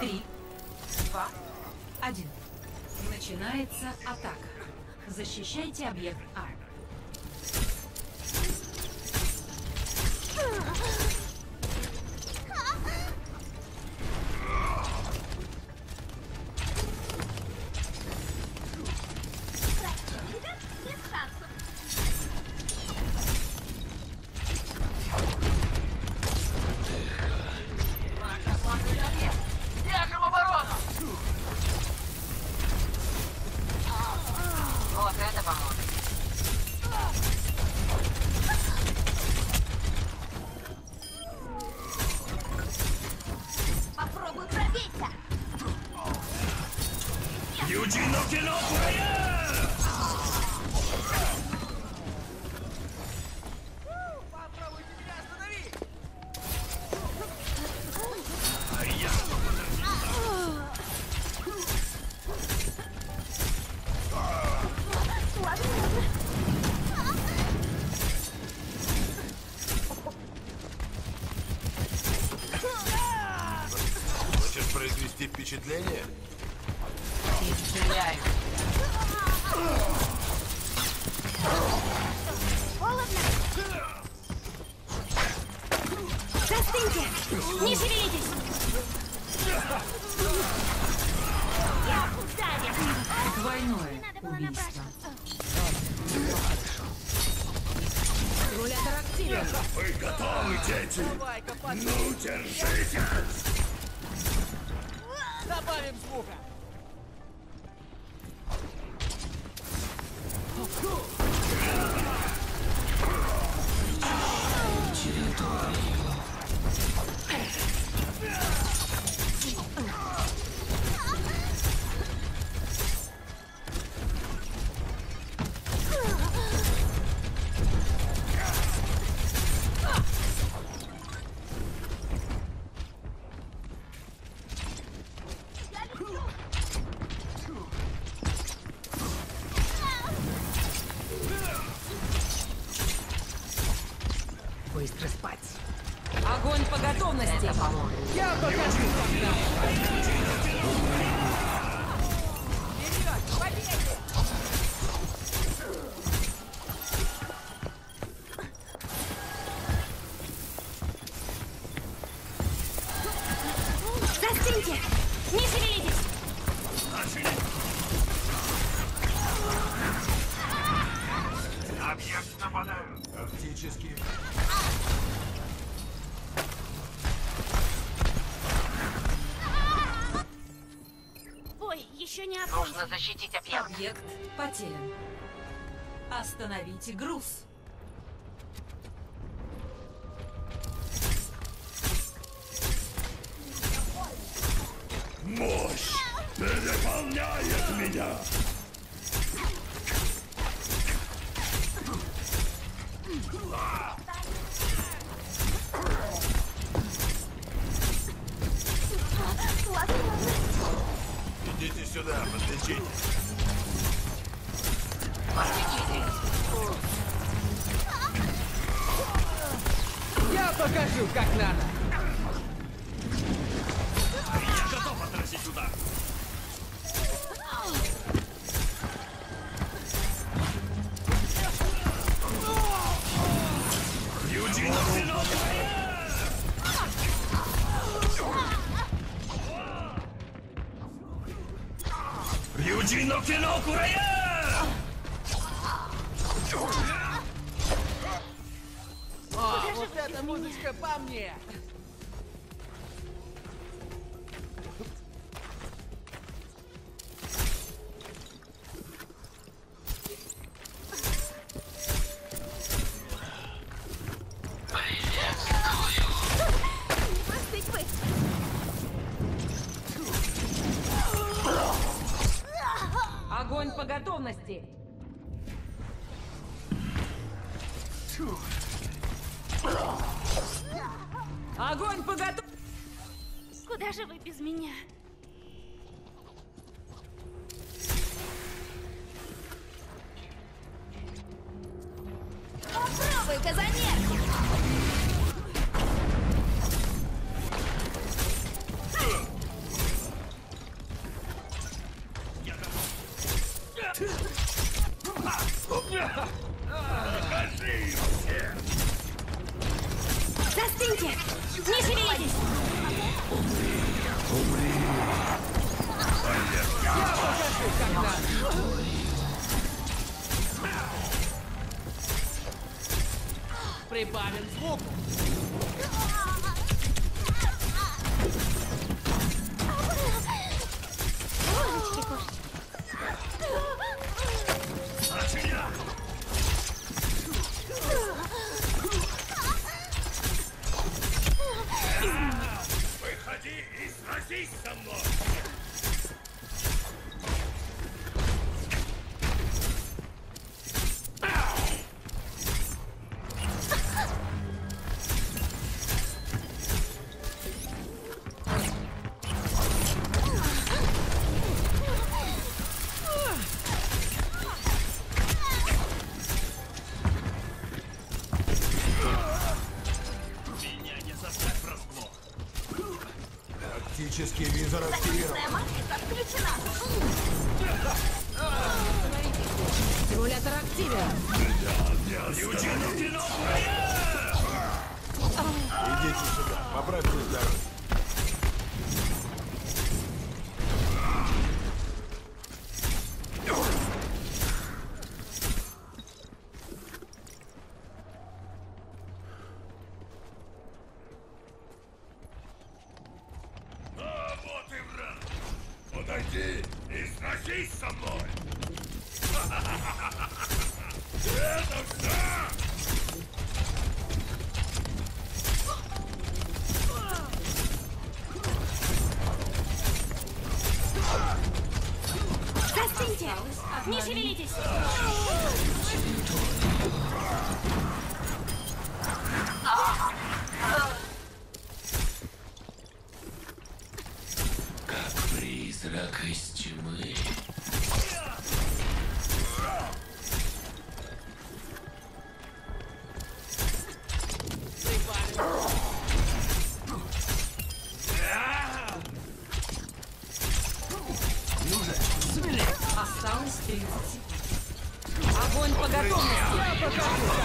Три, два, один. Начинается атака. Защищайте объект А. Tu looking tiens pour rien Застыньте! Не шевелитесь! Я ударю! Двойное Надо было убийство. напрашиваться. Рулятор активен. Вы готовы, дети? Ну, держитесь! Добавим звука! Застыньте! Не шевелитесь! Объект нападают! Тактически. Нужно защитить объект. Объект потерян. Остановите груз. Мощь переполняет меня! Я покажу, как надо. Я готов отразить удар. Юджино кино Курая! Вот эта музычка по мне. Готовности. Огонь по готовности. Куда же вы без меня? Прибавим звуку. Божечки, кошечки. Начиня! Выходи и сразись со мной! Тактический визор активирован. Матрица отключена. Симулятор активен. Идите сюда, поправьте здоровье. А вот и враг! Подойди и сразись со мной! Это все! Застыньте. Не шевелитесь. Огонь по готовности. Место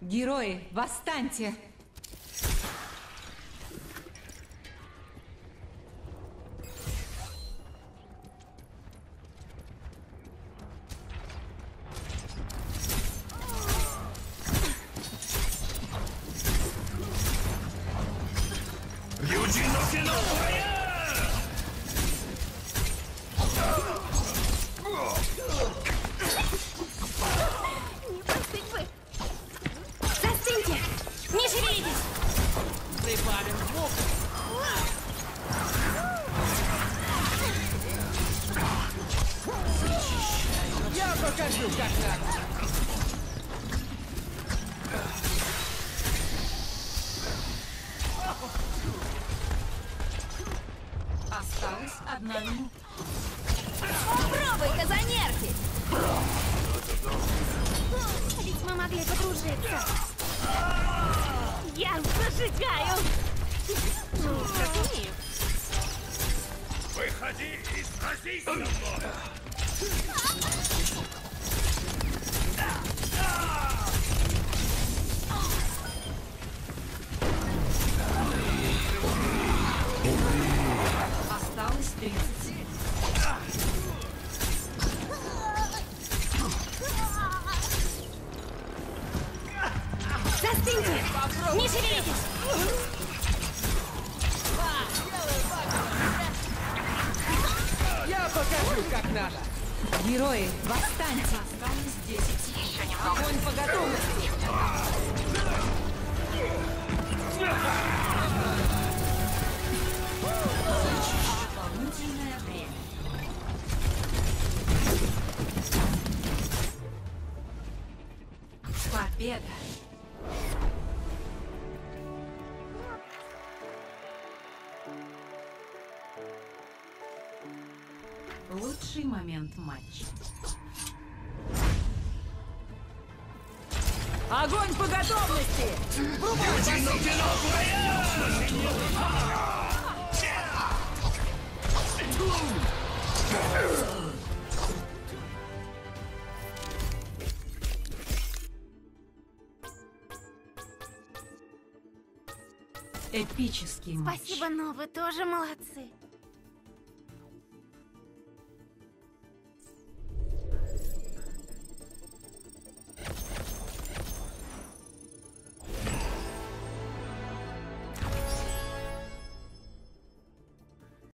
Герои, восстаньте! Минута. Попробуй-ка занервить. Ведь мы могли подружиться. Я зажигаю. Ну, как. Выходи и сразись со мной! 30 секунд. Застыньте. Не шевелитесь. Я покажу, как надо. Герои, восстаньте! Осталось 10 секунд. Огонь по готовности. Лучший момент матча. Огонь по готовности! Эпический матч. Спасибо, но вы тоже молодцы.